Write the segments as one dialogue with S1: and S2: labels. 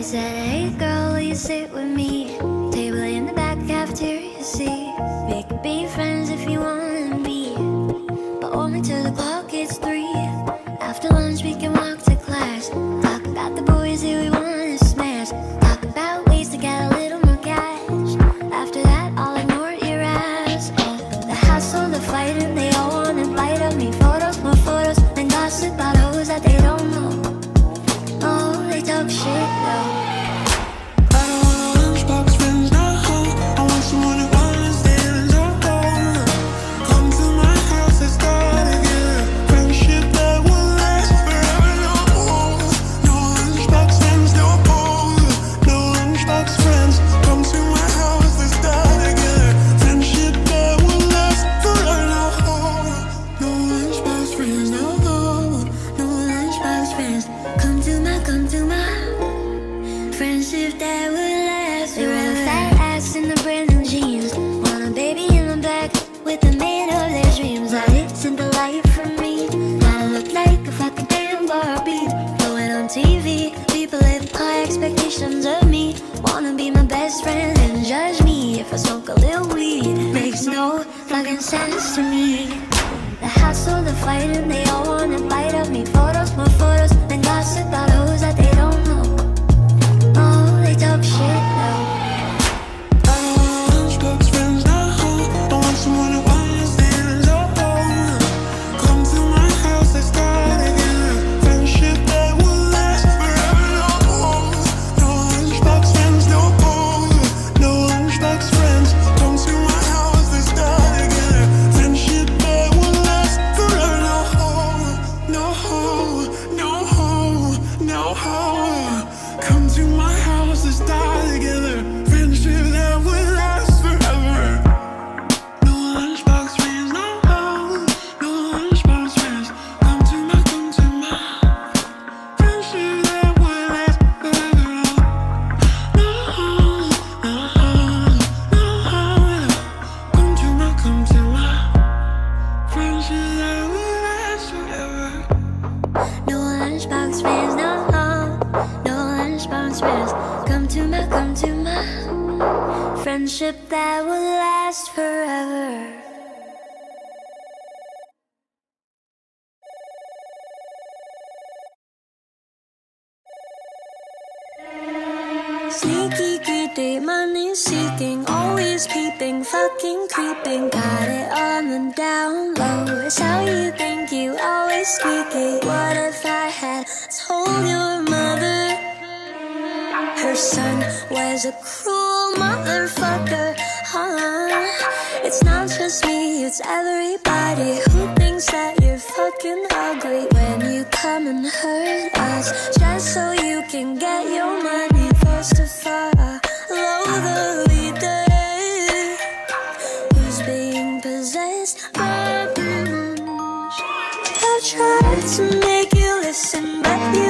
S1: He said, hey girl, will you sit with me? Table in the back cafeteria, see We could be friends if you wanna be But only till the clock gets through that
S2: will last
S1: They run fat ass in the brand new jeans. Want a baby in the back with the man of their dreams. That isn't the life for me. I look like a fucking damn Barbie. Going on TV, people have high expectations of me. Wanna be my best friend and judge me If I smoke a little weed. Makes no fucking sense to me. The hassle, the fighting, they all
S2: Come to my, come to my friendship that will last forever.
S3: Sneaky, greedy, money seeking, always peeping, fucking creeping. Got it on the down low. It's how you think you always sneaky. What if I had was a cruel motherfucker, huh? It's not just me, it's everybody who thinks that you're fucking ugly When you come and hurt us, just so you can get your money First to follow the leader. Who's being possessed? By I tried to make you listen, but you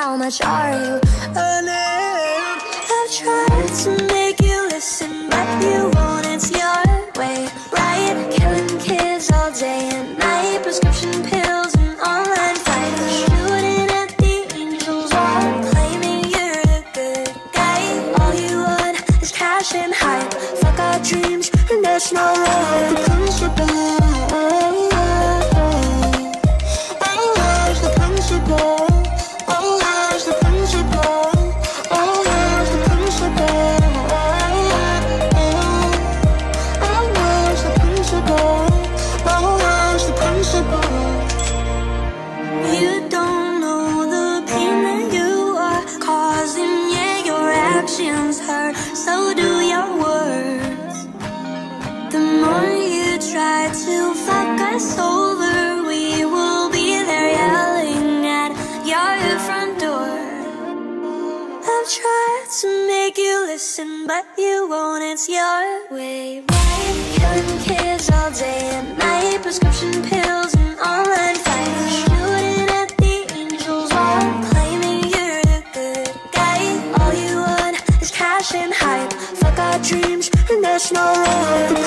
S3: How much are you earning? it's over, we will be there yelling at your front door. I've tried to make you listen, but you won't. It's your way. Right? Killing kids all day and night, prescription pills and online fights. Shooting at the angels while claiming you're the good guy. All you want is cash and hype. Fuck our dreams and that's no love.